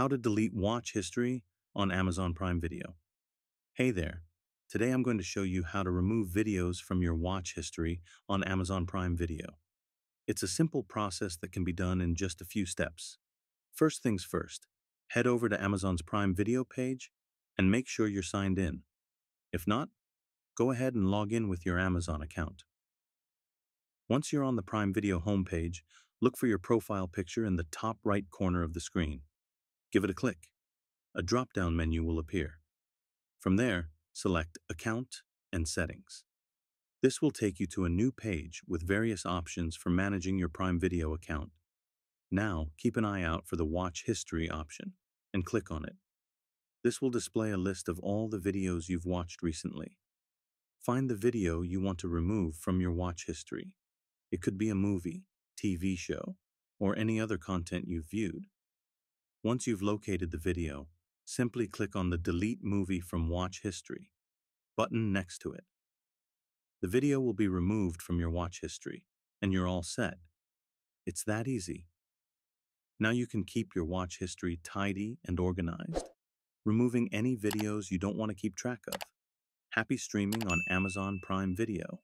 How to delete watch history on Amazon Prime Video. Hey there. Today I'm going to show you how to remove videos from your watch history on Amazon Prime Video. It's a simple process that can be done in just a few steps. First things first, head over to Amazon's Prime Video page and make sure you're signed in. If not, go ahead and log in with your Amazon account. Once you're on the Prime Video homepage, look for your profile picture in the top right corner of the screen. Give it a click. A drop-down menu will appear. From there, select Account and Settings. This will take you to a new page with various options for managing your Prime Video account. Now, keep an eye out for the Watch History option and click on it. This will display a list of all the videos you've watched recently. Find the video you want to remove from your watch history. It could be a movie, TV show, or any other content you've viewed. Once you've located the video, simply click on the Delete Movie from Watch History button next to it. The video will be removed from your watch history, and you're all set. It's that easy. Now you can keep your watch history tidy and organized, removing any videos you don't want to keep track of. Happy streaming on Amazon Prime Video.